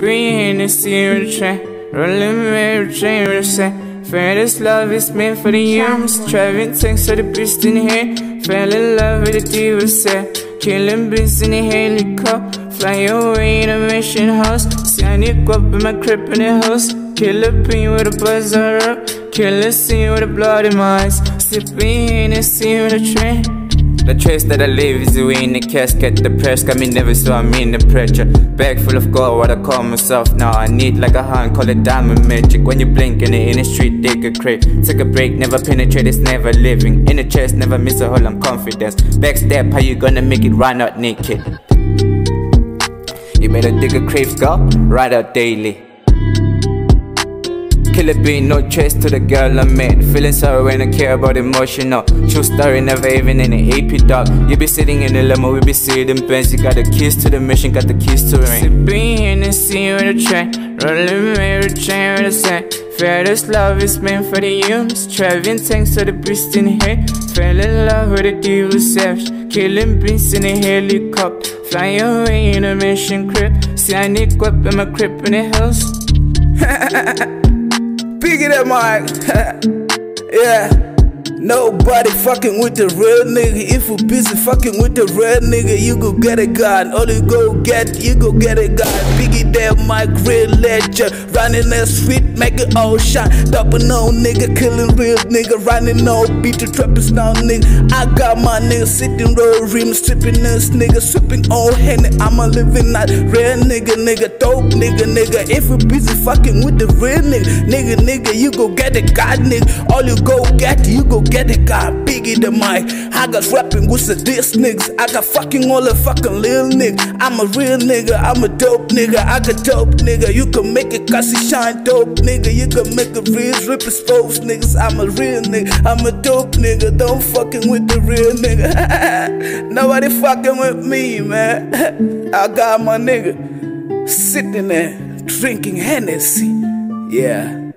Hennessy in the train, rolling with a say. Fairest love is meant for the youngs. Driving tanks for the beast in here. Fell in love with the diva say. Killing bees in a helicopter. Fly away in a mission house. Need up in my crib in the house. Kill a pin with a buzzer up. Kill a scene with a bloody eyes. Sipping Hennessy in the train. The trace that I leave is away in the casket. The press got me never so I'm in the pressure. Bag full of gold, what I call myself now. I need like a hand, call it diamond magic. When you blink in the, in the street, dig a crate. Take a break, never penetrate, it's never living. In the chest, never miss a hole, I'm confidence. Backstep, how you gonna make it run out naked? You dig a grave, girl, right out daily. Kill it being no trace to the girl I met. Feeling sorry when I care about emotional. True story, never even in an AP dog. You be sitting in the limo, we be sitting Benz. You got the keys to the mission, got the keys to the ring. Sipping Hennessy with a train, rolling Mary train with a set. Fairest love is meant for the humans. Traveling tanks to the beast in here. Fell in love with a diva savage. Killing beans in a helicopter. Fly away in a mission crib. See, I need up in my crib in the hills. Pick it up, yeah. Nobody fucking with the real nigga. If you busy fucking with the real nigga, you go get a gun. All you go get, you go get a gun. Biggie that my real legend. Running that street, make it all shine. Double no nigga, killing real nigga. Running no beat the trappers now, nigga. I got my nigga sitting roll rims, stripping this nigga, sipping on Henny. I'm a living night. Real nigga, nigga, dope nigga, nigga. If you busy fucking with the real nigga, nigga, nigga, you go get a god nigga. All you go get, you go get it, got Biggie The Mick. I got rapping with the diss niggas. I got fucking all the fucking little nigga. I'm a real nigga, I'm a dope nigga. I got dope nigga. You can make it cause he shine dope nigga. You can make a real rip exposed niggas. I'm a real nigga, I'm a dope nigga. Don't fucking with the real nigga. Nobody fucking with me, man. I got my nigga sitting there drinking Hennessy. Yeah.